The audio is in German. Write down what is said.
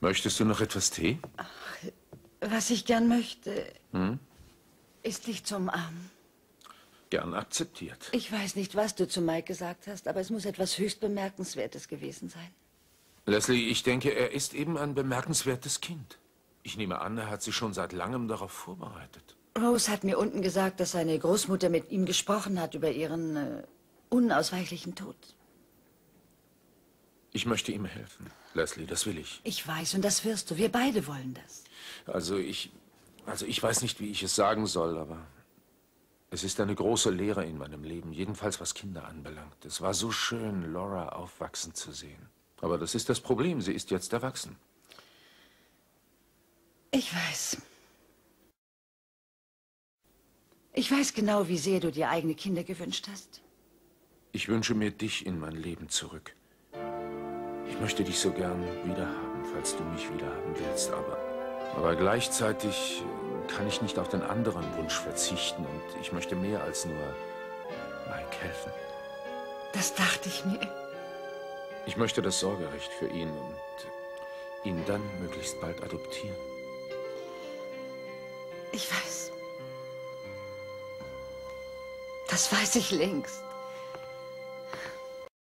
Möchtest du noch etwas Tee? Was ich gern möchte, ist dich zum Arm. Gern akzeptiert. Ich weiß nicht, was du zu Mike gesagt hast, aber es muss etwas höchst Bemerkenswertes gewesen sein. Leslie, ich denke, er ist eben ein bemerkenswertes Kind. Ich nehme an, er hat sich schon seit langem darauf vorbereitet. Rose hat mir unten gesagt, dass seine Großmutter mit ihm gesprochen hat über ihren äh, unausweichlichen Tod. Ich möchte ihm helfen. Leslie, das will ich. Ich weiß, und das wirst du. Wir beide wollen das. Also ich. Also ich weiß nicht, wie ich es sagen soll, aber. Es ist eine große Leere in meinem Leben, jedenfalls was Kinder anbelangt. Es war so schön, Laura aufwachsen zu sehen. Aber das ist das Problem, sie ist jetzt erwachsen. Ich weiß. Ich weiß genau, wie sehr du dir eigene Kinder gewünscht hast. Ich wünsche mir dich in mein Leben zurück. Ich möchte dich so gern wiederhaben, falls du mich wiederhaben willst, aber, aber gleichzeitig kann ich nicht auf den anderen Wunsch verzichten und ich möchte mehr als nur Mike helfen. Das dachte ich mir. Ich möchte das Sorgerecht für ihn und ihn dann möglichst bald adoptieren. Ich weiß. Das weiß ich längst.